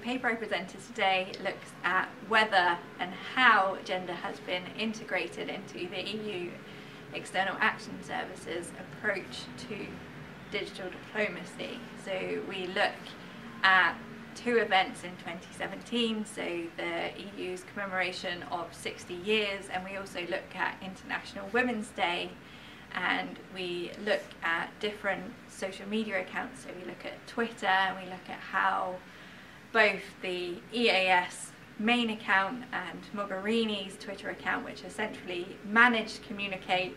paper I presented today looks at whether and how gender has been integrated into the EU External Action Services approach to digital diplomacy. So we look at two events in 2017, so the EU's commemoration of 60 years, and we also look at International Women's Day, and we look at different social media accounts. So we look at Twitter, and we look at how both the EAS main account and Mogherini's Twitter account, which essentially manage to communicate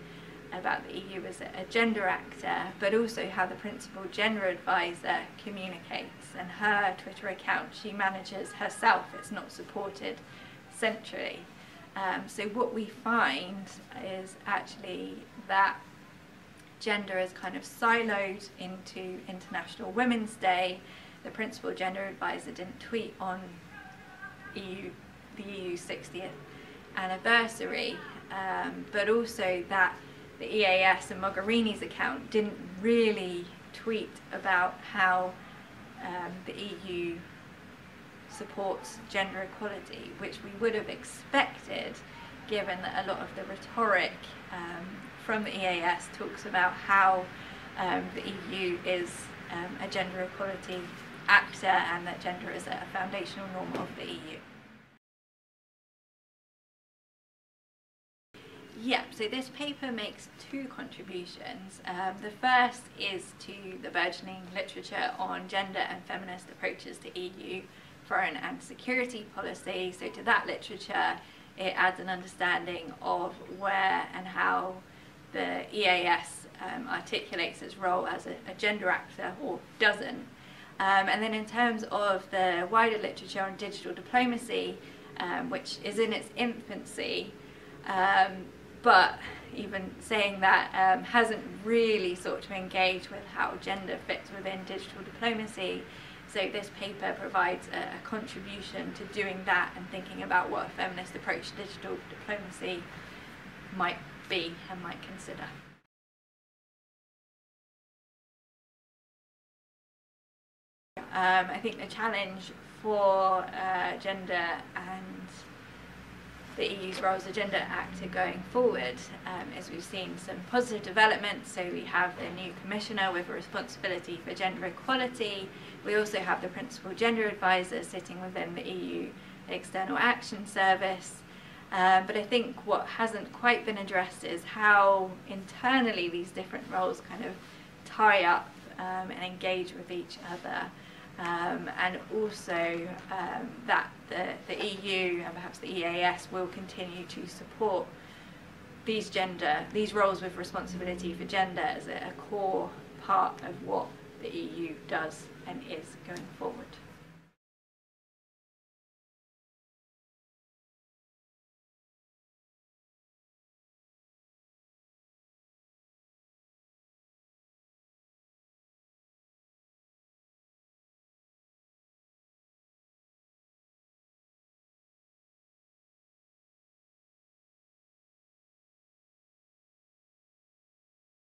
about the EU as a gender actor, but also how the principal gender advisor communicates. And her Twitter account, she manages herself, it's not supported centrally. Um, so what we find is actually that gender is kind of siloed into International Women's Day. The principal gender advisor didn't tweet on EU, the EU 60th anniversary, um, but also that the EAS and Mogherini's account didn't really tweet about how um, the EU supports gender equality, which we would have expected given that a lot of the rhetoric um, from the EAS talks about how um, the EU is um, a gender equality actor and that gender is a foundational norm of the EU. Yeah, so this paper makes two contributions. Um, the first is to the burgeoning literature on gender and feminist approaches to EU foreign and security policy. So to that literature, it adds an understanding of where and how the EAS um, articulates its role as a, a gender actor or doesn't. Um, and then in terms of the wider literature on digital diplomacy, um, which is in its infancy, um, but even saying that um, hasn't really sought to engage with how gender fits within digital diplomacy. So this paper provides a, a, contribution to doing that and thinking about what a feminist approach to digital diplomacy might be and might consider. Um, I think the challenge for uh, gender and the EU's role as a gender actor going forward, um, as we've seen some positive developments. So we have the new commissioner with a responsibility for gender equality. We also have the principal gender advisor sitting within the EU External Action Service. Um, but I think what hasn't quite been addressed is how internally these different roles kind of tie up um, and engage with each other um, and also um, that the, the EU and perhaps the EAS will continue to support these gender, these roles with responsibility for gender as a, a core part of what the EU does and is going forward.